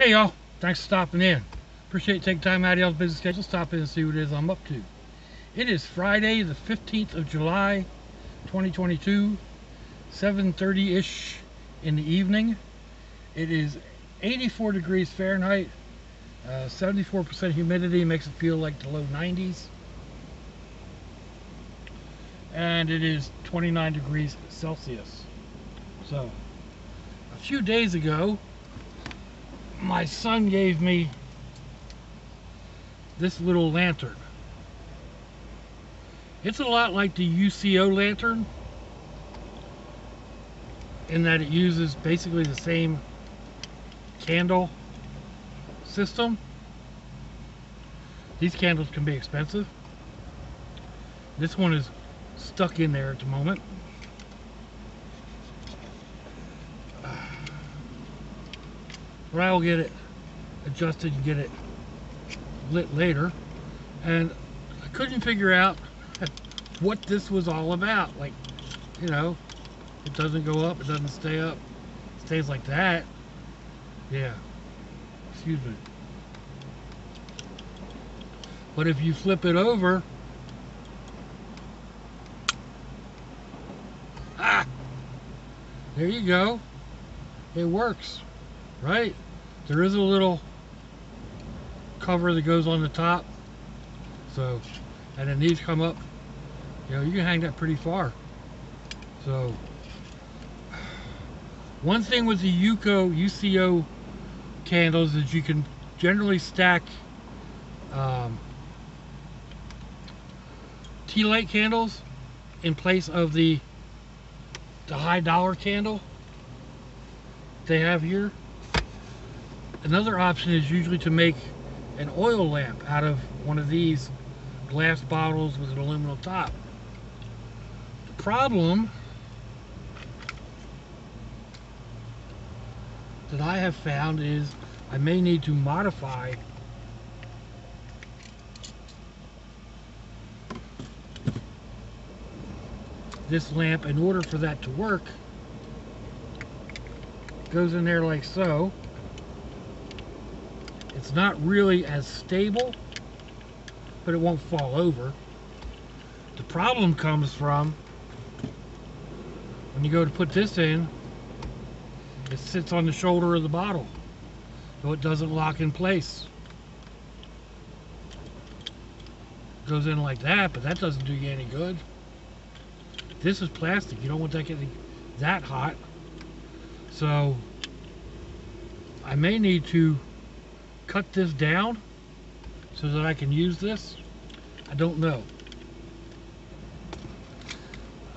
Hey y'all, thanks for stopping in. Appreciate taking time out of y'all's busy schedule. Stop in and see what it is I'm up to. It is Friday, the 15th of July, 2022, 7.30ish in the evening. It is 84 degrees Fahrenheit, 74% uh, humidity makes it feel like the low 90s. And it is 29 degrees Celsius. So, a few days ago, my son gave me this little lantern. It's a lot like the UCO lantern in that it uses basically the same candle system. These candles can be expensive. This one is stuck in there at the moment. But I will get it adjusted and get it lit later. And I couldn't figure out what this was all about. Like you know it doesn't go up it doesn't stay up it stays like that. Yeah excuse me. But if you flip it over ah there you go. It works right? There is a little cover that goes on the top. So, and then these come up, you know, you can hang that pretty far. So, one thing with the UCO, UCO candles is you can generally stack um, tea light candles in place of the the high dollar candle they have here Another option is usually to make an oil lamp out of one of these glass bottles with an aluminum top. The problem that I have found is I may need to modify this lamp in order for that to work. It goes in there like so. It's not really as stable, but it won't fall over. The problem comes from when you go to put this in, it sits on the shoulder of the bottle, so it doesn't lock in place. It goes in like that, but that doesn't do you any good. This is plastic. You don't want that getting that hot. So I may need to cut this down so that I can use this? I don't know.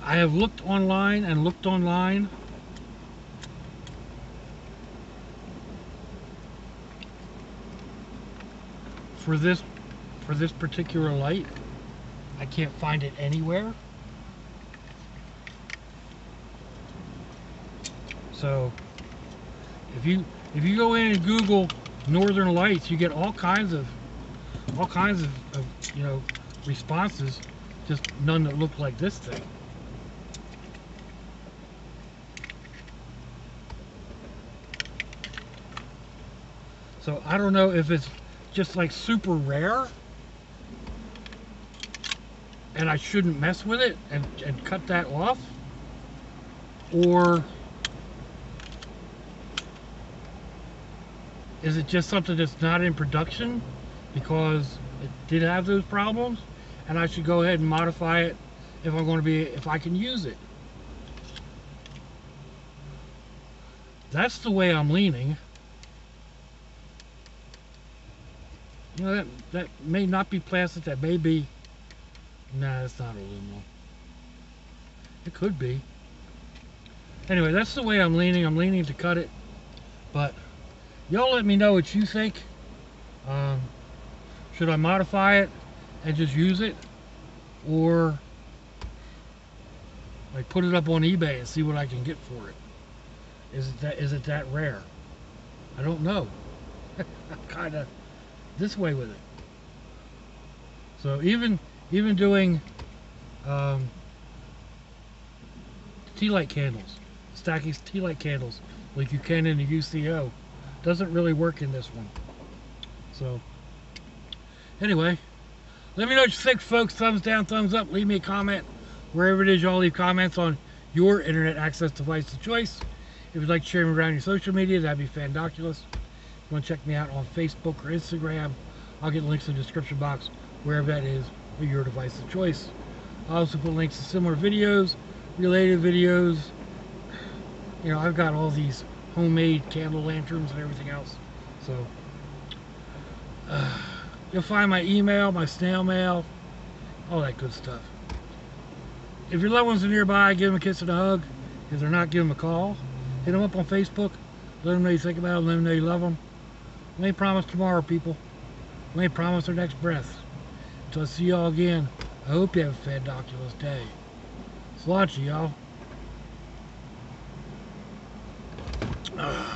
I have looked online and looked online for this for this particular light. I can't find it anywhere. So if you if you go in and Google northern lights you get all kinds of all kinds of, of you know responses just none that look like this thing. So I don't know if it's just like super rare and I shouldn't mess with it and, and cut that off or Is it just something that's not in production because it did have those problems and I should go ahead and modify it if I'm going to be, if I can use it. That's the way I'm leaning. You know, that, that may not be plastic, that may be, nah, it's not aluminum. It could be. Anyway, that's the way I'm leaning. I'm leaning to cut it, but y'all let me know what you think. Um, should I modify it and just use it? Or like put it up on eBay and see what I can get for it? Is it that is it that rare? I don't know. I'm kind of this way with it. So even even doing um, tea light candles stacking tea light candles like you can in the UCO doesn't really work in this one. So, anyway, let me know what you think, folks. Thumbs down, thumbs up. Leave me a comment wherever it is y'all leave comments on your internet access device of choice. If you'd like to share me around your social media, that'd be Fandoculus. If you want to check me out on Facebook or Instagram, I'll get links in the description box wherever that is for your device of choice. I'll also put links to similar videos, related videos. You know, I've got all these homemade candle lanterns and everything else. So, uh, you'll find my email, my snail mail, all that good stuff. If your loved ones are nearby, give them a kiss and a hug. If they're not, give them a call. Hit them up on Facebook. Let them know you think about them. Let them know you love them. We ain't promise tomorrow, people. We ain't promise our next breath. Until I see y'all again, I hope you have a fandoculous day. Slouchy, y'all. Uh.